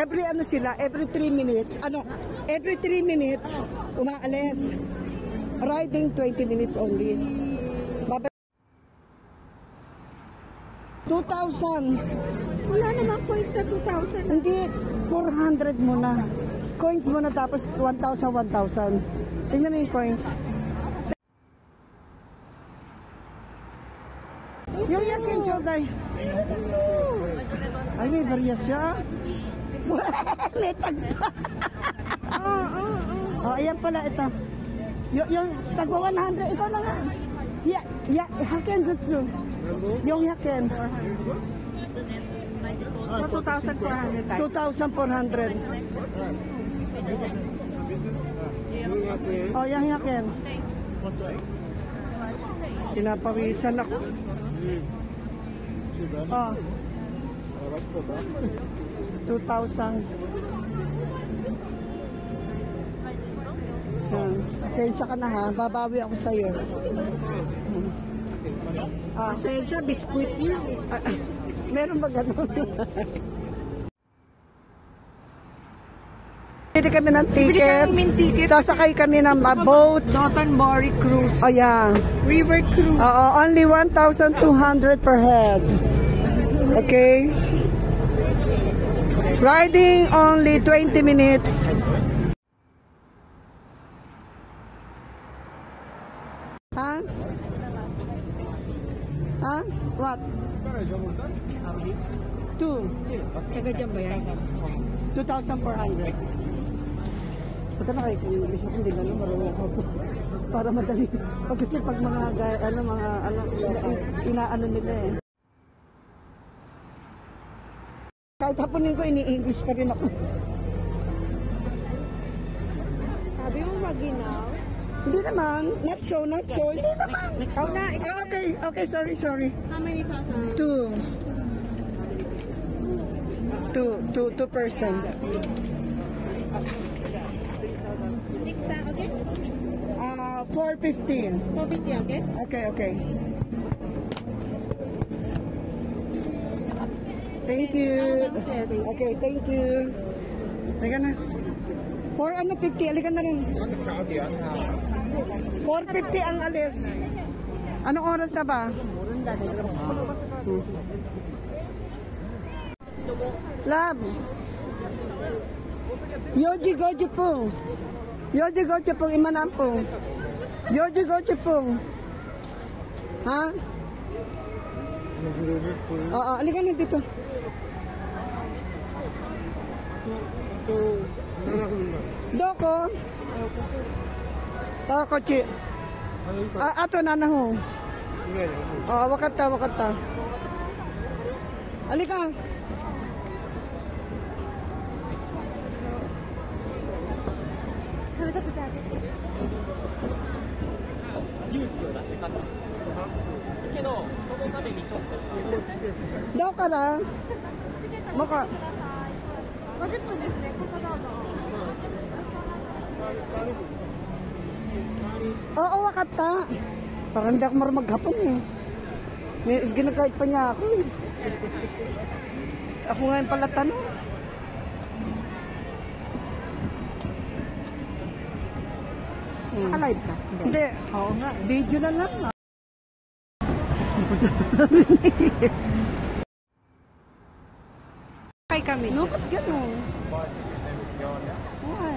Every ano sila, every 3 minutes, ano, every 3 minutes, umaalis. Riding 20 minutes only. Baba 2,000. Wala namang points sa 2,000. Hindi, 400 muna. Coins muna tapos 1,000, 1,000. Tingnan mo yung coins. Yung yakin, Joday. Ay, may barya siya. May tag Oo, oo, oo. Oh, ayan pala ito. Y yung tagwa 100, ikaw na nga. Ya, ya, haken jutsu. Yung yakin. So, 2,400 tayo. 2,400. Oh, yung yakin. Pinapawisan ako. Oh. 2,000. Yan. Pasensya ka na ha. Babawi ako sa'yo. Ah, Pasensya, biskuit niya. ah, ah, meron ba ganun? Bili kami ng Bili ticket. kami ng ticket. Sasakay kami ng uh, boat. Dotonbori Cruise. Oh, yeah. River Cruise. Oo, only 1,200 per head. Okay? Riding only 20 minutes. Ha? Ha? What? Two. Taga dyan ba yan? 2,400. Pagka nakiki-English ako, hindi ganun, marunong ako. Para madali. Pag kasi pag mga, ga- ano, mga, ano, ina- inaano nila eh. Kahit hapunin ko, ini-English pa rin ako. Sabi mo maginaw. Hindi naman. Not so, not so. Hindi naman. Ikaw na. Ah, okay, okay, sorry, sorry. How many passengers? Two. Two, two, two person. Ah, 415. 450, okay? Okay, okay. Thank you. Okay, thank you. Halika na. For ano, 50. Halika na rin. 450 ang alis. Anong oras na ba? Love. Yoji Goji Pung. Yoji Goji Pung, Imanampung. Yoji Goji Pung. Ha? Oo, alika na dito. Doko. Doko, chi. Ah, ato na na ho. Oo, wakata, wakata. Alika. Daw ka na. Maka. 50分ですね。ここどうぞ。 Oo, wakata. Parang hindi ako marunong maghapon eh. May, ginagayad pa niya ako eh. Ako ngayon pala tanong. Hmm. Naka-live ka? Hindi. Oo nga. Video na lang. Ah. Kay kami. No, ba't ganun? Why?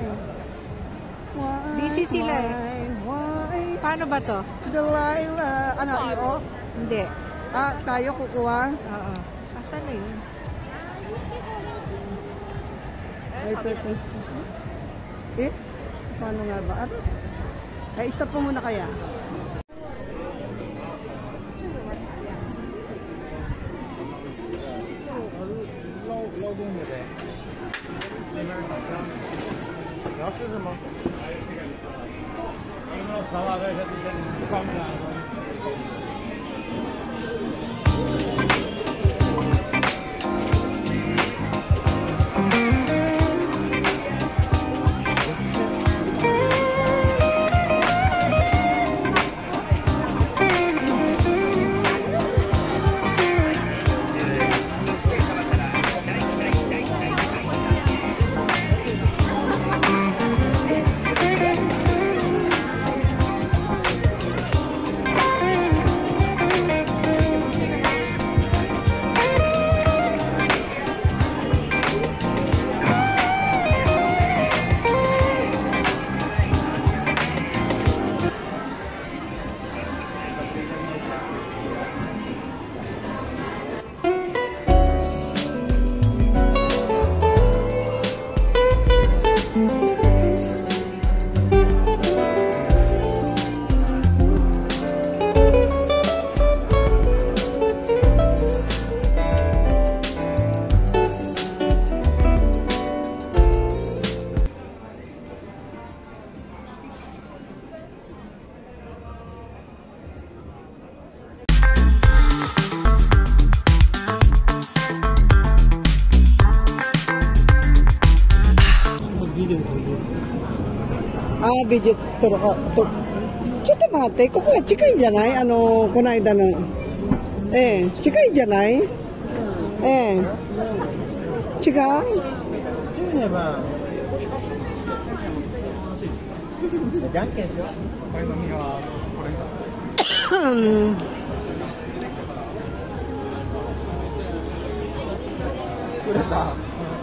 Why? Busy sila eh. Why? Paano ba to? Delilah. Ano, i-off? Hindi. Ah, tayo kukuha? Oo. Asan na yun? Ito, ito. Eh? Paano nga ba? Ay, stop po muna kaya. Yaşlıdır mı? Hayır, bir. Ondan. なビジェットとかとちょっと待ってここは近いんじゃない？あのこの間の。ええ近いんじゃない？ええ。違う？じゃんけんしよう。うんで明日明日ライブす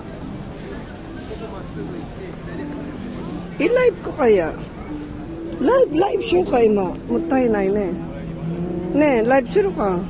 I-live ko kaya. Live, live show kay ma. Mutay na eh. Ne, live show ka.